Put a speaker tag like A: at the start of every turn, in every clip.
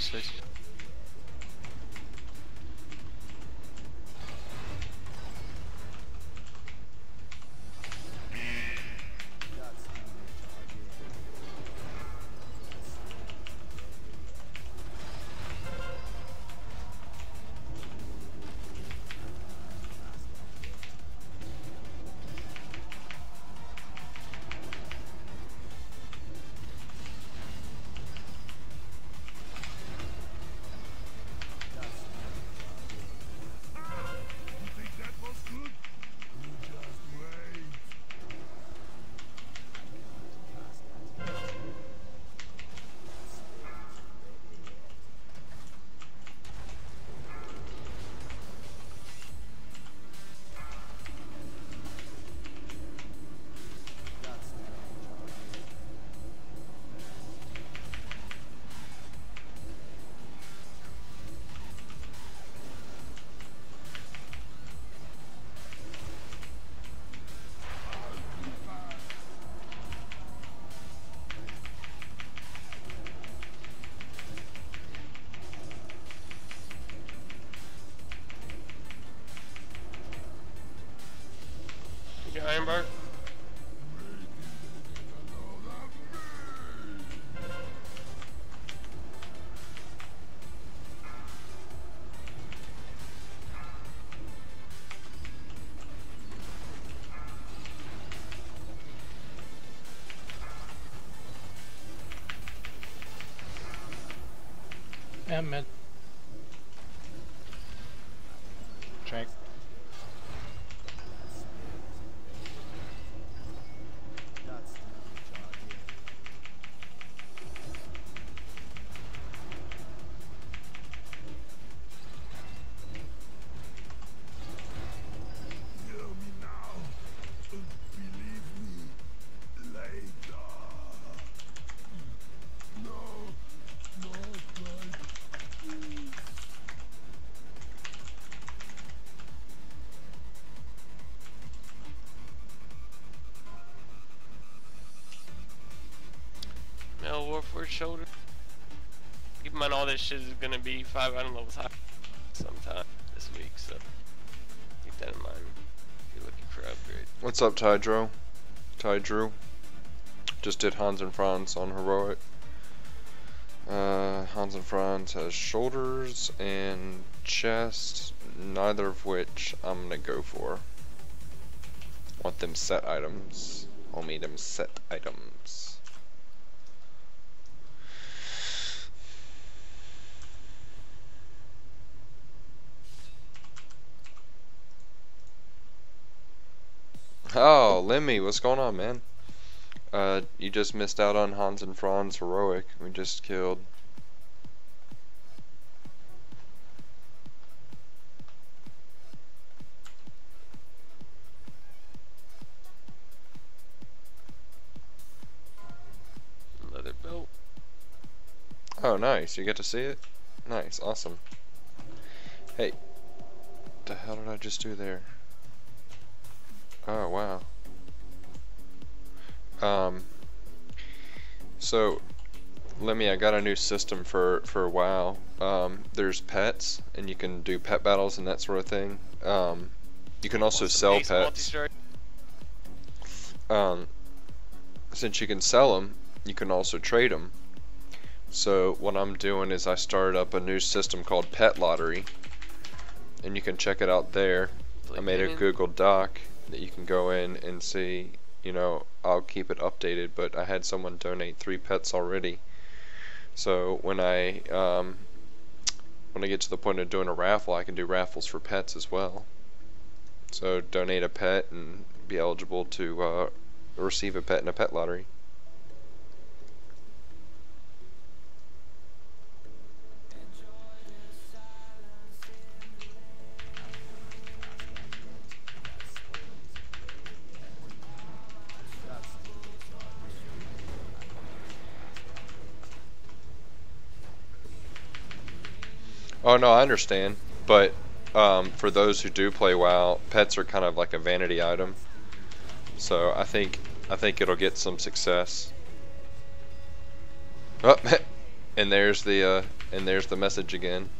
A: switch. You Ironbark?
B: Yeah, mid.
C: Check.
A: Metal Warfare shoulder. Keep in mind all this shit is gonna be 5 item levels high sometime this week, so keep that in mind if you're looking for upgrade.
D: What's up, Tydro? Ty Drew. Just did Hans and Franz on heroic. Uh, Hans and Franz has shoulders and chest, neither of which I'm gonna go for. Want them set items. Only them set items. Oh, Lemmy, what's going on, man? Uh, you just missed out on Hans and Franz heroic. We just killed.
A: Leather belt.
D: Oh, nice. You get to see it? Nice. Awesome. Hey. What The hell did I just do there? Oh, wow. Um, so, Lemmy, I got a new system for, for WoW. Um, there's pets, and you can do pet battles and that sort of thing. Um, you can also sell pets. um, since you can sell them, you can also trade them. So what I'm doing is I started up a new system called Pet Lottery, and you can check it out there. I made a Google Doc that you can go in and see. You know, I'll keep it updated, but I had someone donate three pets already. So when I um, when I get to the point of doing a raffle, I can do raffles for pets as well. So donate a pet and be eligible to uh, receive a pet in a pet lottery. Oh no, I understand, but um, for those who do play WoW, pets are kind of like a vanity item. So I think I think it'll get some success. Oh, and there's the uh, And there's the message again.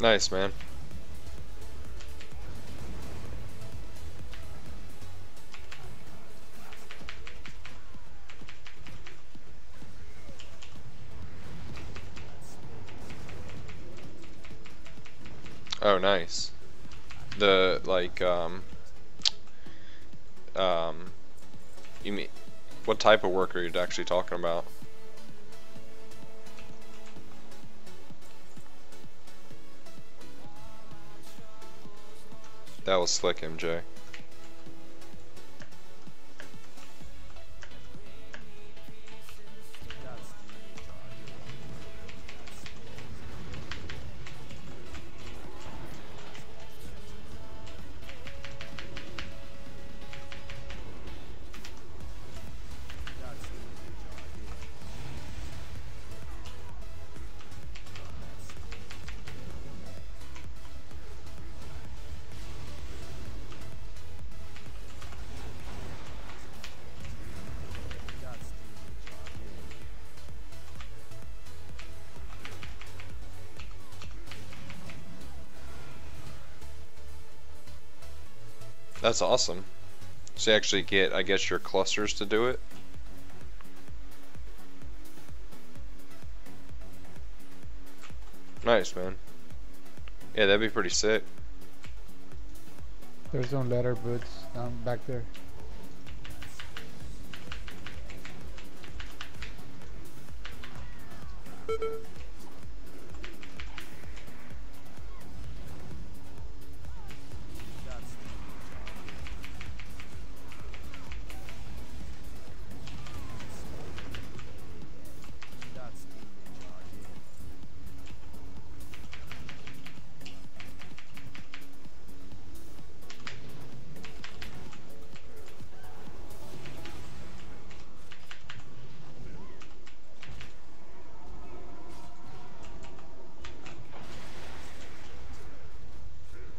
D: Nice, man. Oh, nice. The, like, um, um, you mean, what type of work are you actually talking about? That was slick, MJ. That's awesome. So you actually get, I guess, your clusters to do it? Nice, man. Yeah, that'd be pretty sick.
C: There's no letter boots down um, back there.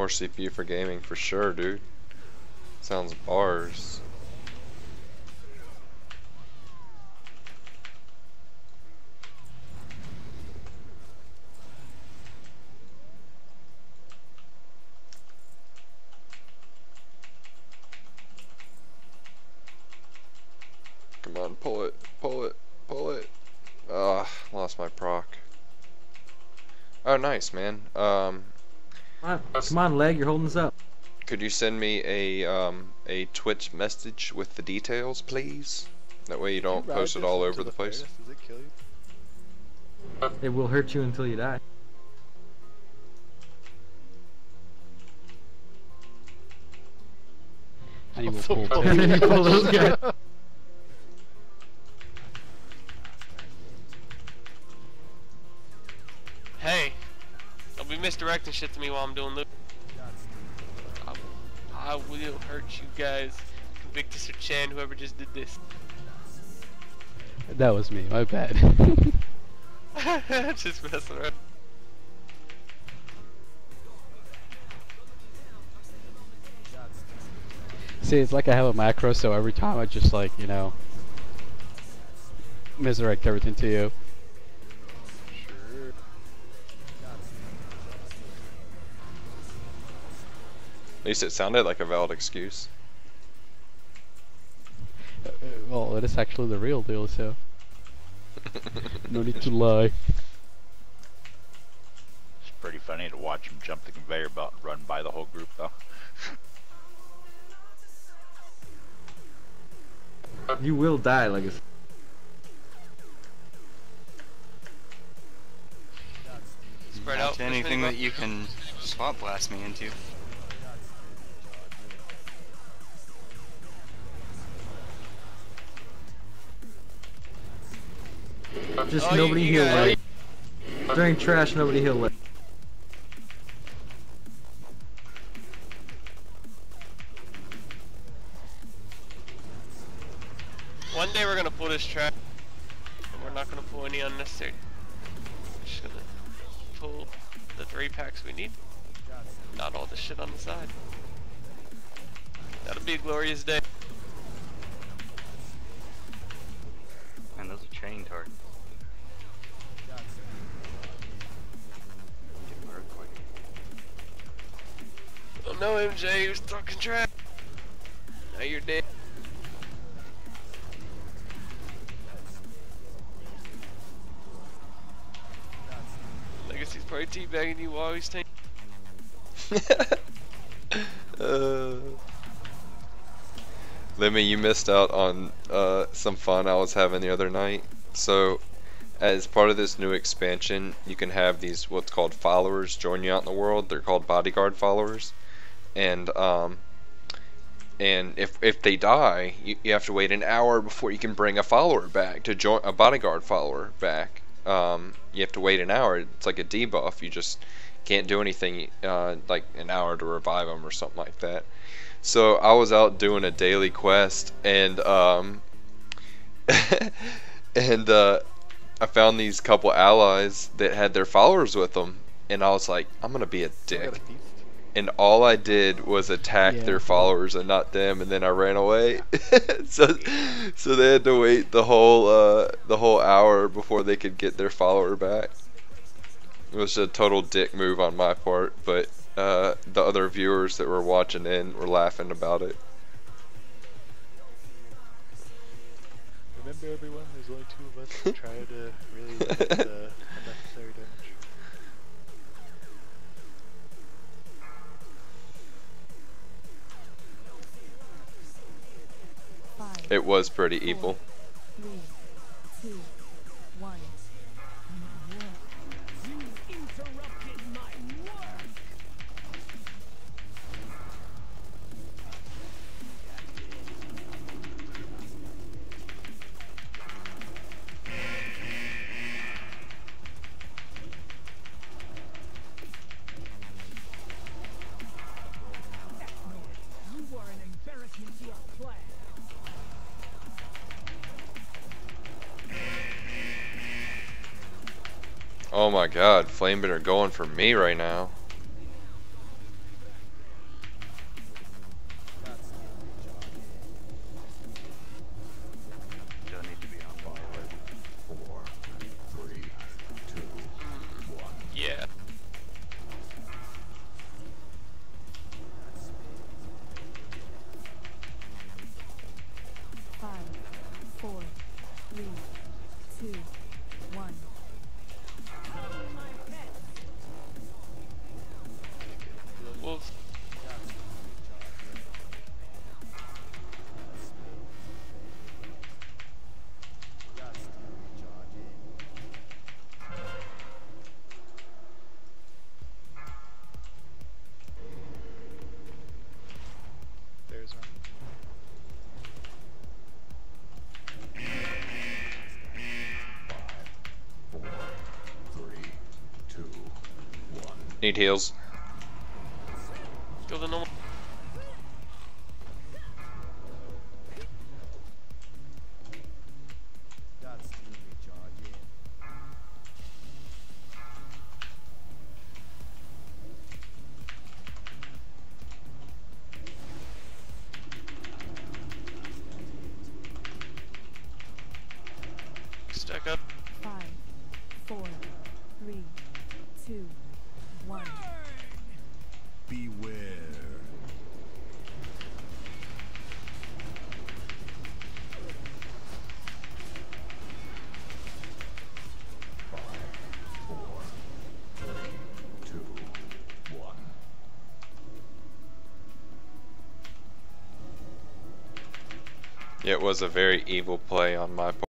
D: More CPU for gaming for sure, dude. Sounds bars. Come on, pull it, pull it, pull it. Ah, lost my proc. Oh, nice, man. Um,
B: Come on, come on, leg, you're holding us up.
D: Could you send me a um, a Twitch message with the details, please? That way you don't
E: Ride
D: post it all over
E: to
D: the place.
E: Does it kill you?
B: It will hurt you until you die.
C: And you will pull
E: pull
B: And you pull those guys.
A: Don't shit to me while I'm doing loot. I, I will hurt you guys. Victus or Chan, whoever just did this.
C: That was me, my bad.
A: just messing around.
C: See, it's like I have a macro, so every time I just like, you know, misdirect everything to you.
D: Least it sounded like a valid excuse.
C: Uh, well, it is actually the real deal, so no need to lie.
F: It's pretty funny to watch him jump the conveyor belt and run by the whole group, though.
B: You will die, like a
A: Spread out.
G: to
A: as many
G: anything that you can swap blast me into.
B: Just
A: Oh,
B: nobody
A: you
B: heal
A: got
B: leg. During trash, nobody heal leg.
A: One day we're gonna pull this track. No, MJ, you're stuck in track. Now you're dead. Legacy's probably teabagging you while he's taking.
D: uh, Lemmy, you missed out on uh, some fun I was having the other night. So, as part of this new expansion, you can have these what's called followers join you out in the world. They're called bodyguard followers, and um, and if if they die, you, you have to wait an hour before you can bring a follower back to join a bodyguard follower back. Um, you have to wait an hour. It's like a debuff. You just can't do anything uh, like an hour to revive them or something like that. So I was out doing a daily quest and um, and uh, I found these couple allies that had their followers with them, and I was like, I'm gonna be a dick. And all I did was attack
C: Yeah.
D: their followers and not them, and then I ran away. so, so they had to wait the whole uh, the whole hour before they could get their follower back. It was a total dick move on my part, but uh, the other viewers that were watching in were laughing about it.
E: Remember everyone, there's only two of us to try to really limit the unnecessary damage.
D: It was pretty evil. Oh my god, Flamebender going for me right now.
F: Need
D: heals.
A: The normal.
D: Was a very evil play on my part.